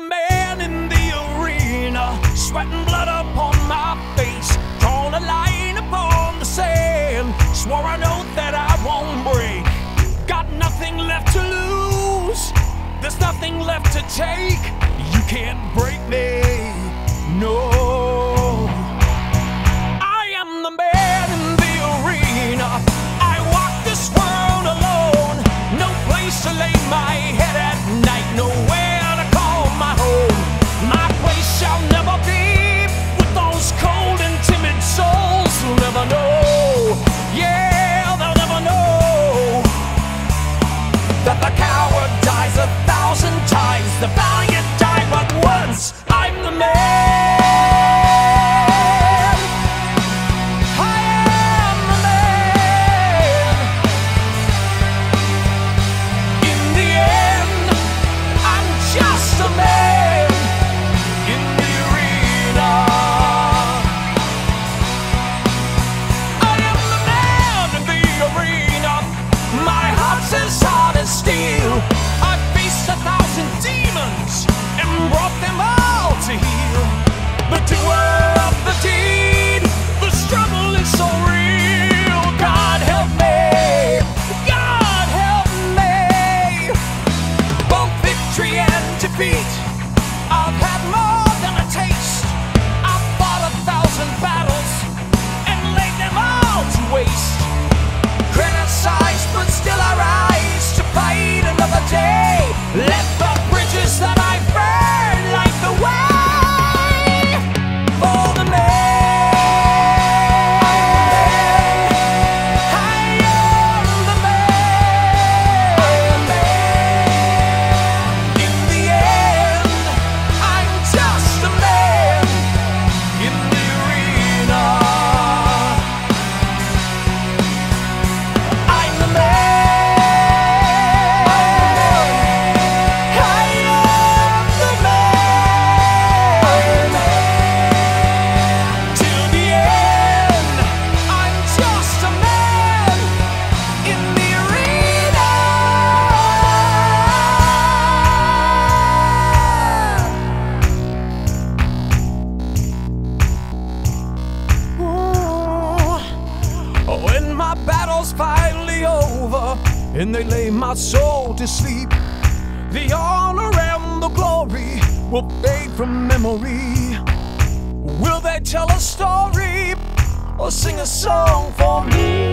the man in the arena, sweating blood upon my face, drawn a line upon the sand, swore an oath that I won't break. Got nothing left to lose, there's nothing left to take. that the coward dies of war's finally over, and they lay my soul to sleep. The honor and the glory will fade from memory. Will they tell a story or sing a song for me?